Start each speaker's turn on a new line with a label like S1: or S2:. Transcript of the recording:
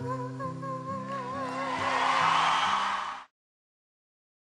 S1: Ah.